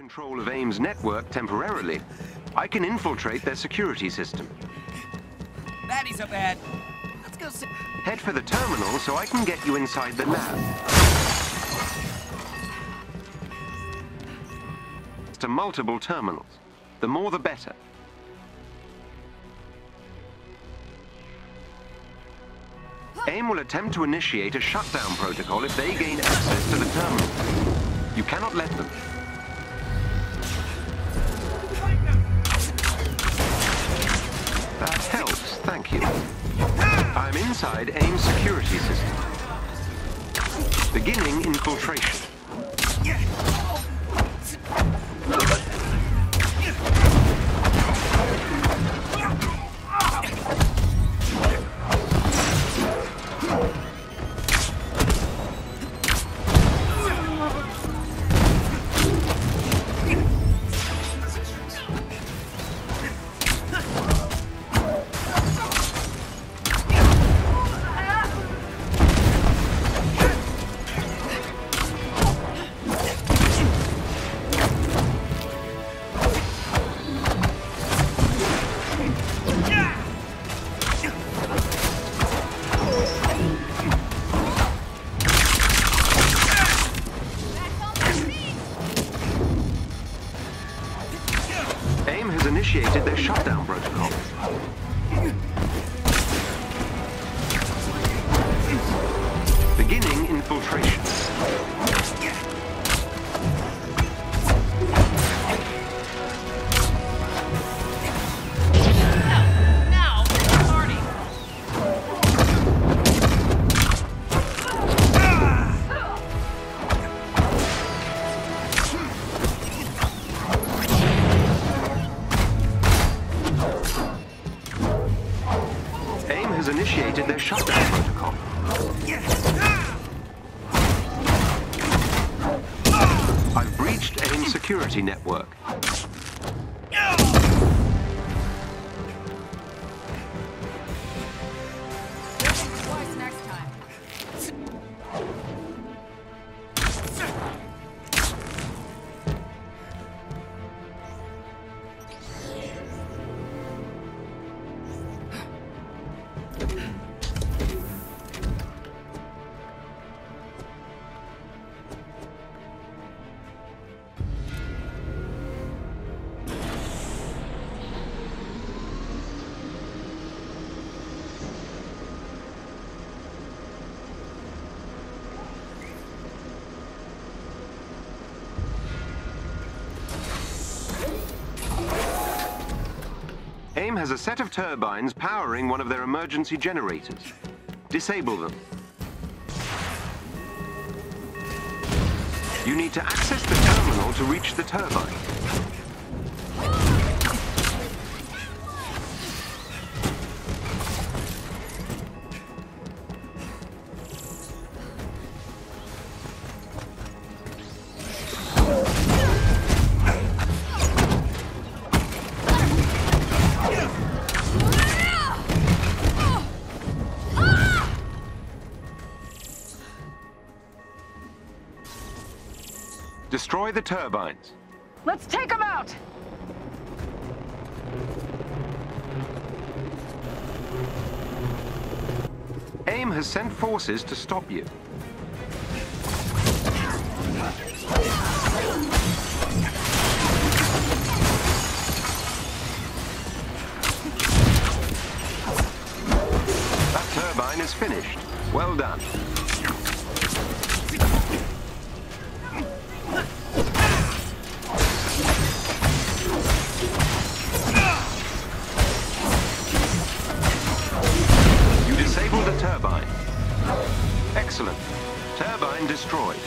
control of AIM's network temporarily, I can infiltrate their security system. That ain't so bad. Let's go. Head for the terminal so I can get you inside the lab. To multiple terminals. The more the better. AIM will attempt to initiate a shutdown protocol if they gain access to the terminal. You cannot let them. That helps, thank you. I'm inside AIM's security system. Beginning infiltration. Security network. AIM has a set of turbines powering one of their emergency generators. Disable them. You need to access the terminal to reach the turbine. Destroy the turbines. Let's take them out! AIM has sent forces to stop you. That turbine is finished. Well done. Turbine. Excellent. Turbine destroyed.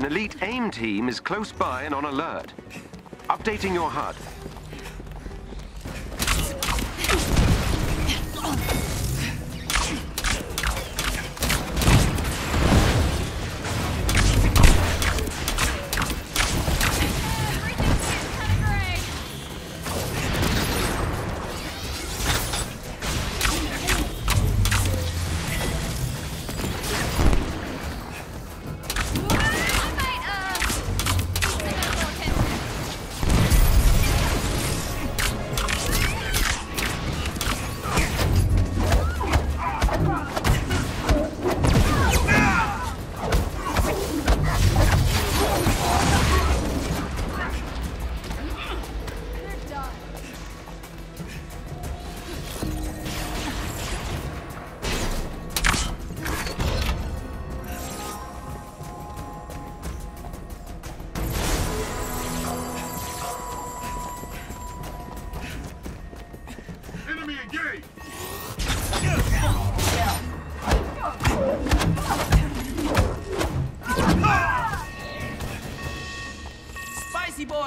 An elite AIM team is close by and on alert. Updating your HUD.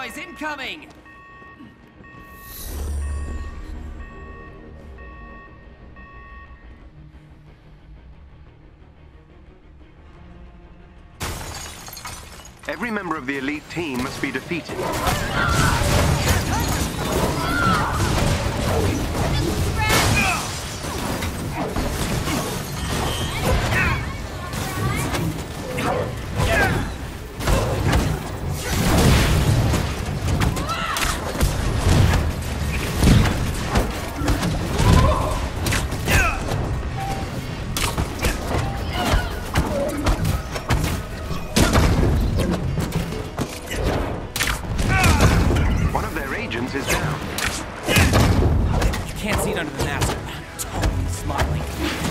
Incoming! Every member of the elite team must be defeated. Agents is down. You can't see it under the mask. I'm totally smiling.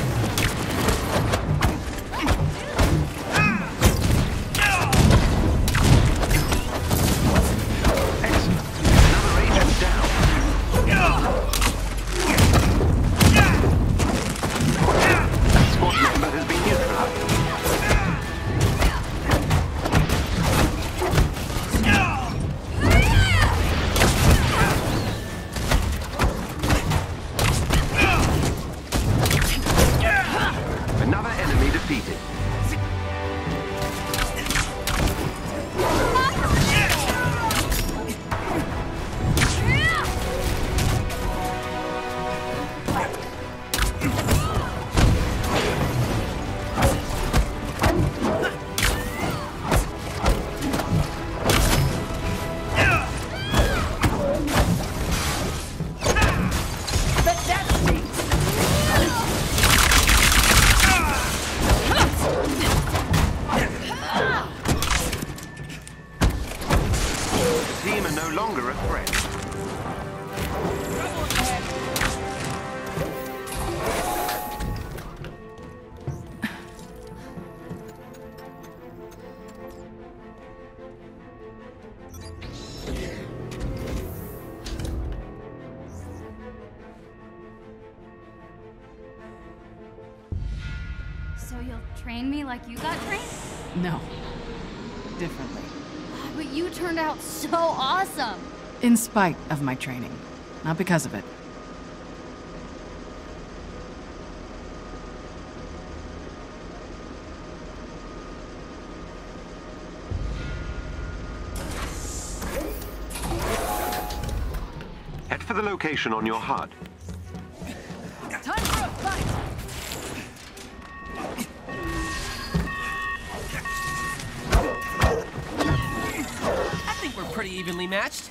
Like you got trained? No. Differently. But you turned out so awesome. In spite of my training. Not because of it. Head for the location on your HUD. Evenly matched.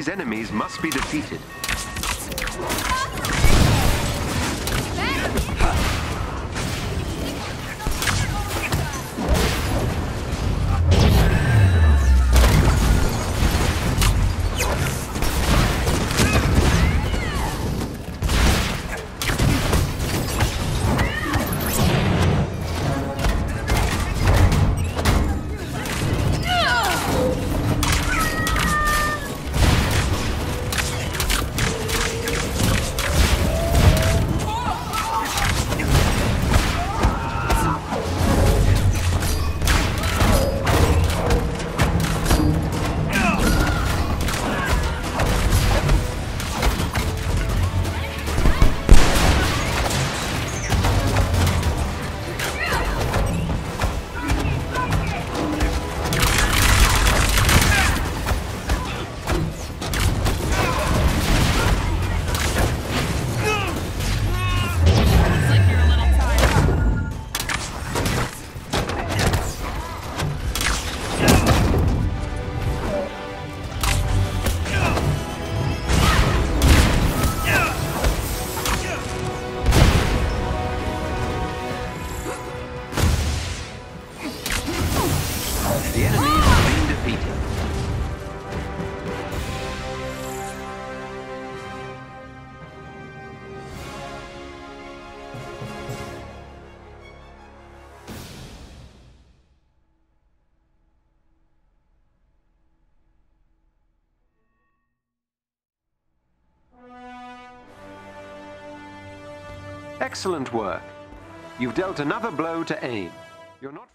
These enemies must be defeated. Excellent work. You've dealt another blow to AIM. You're not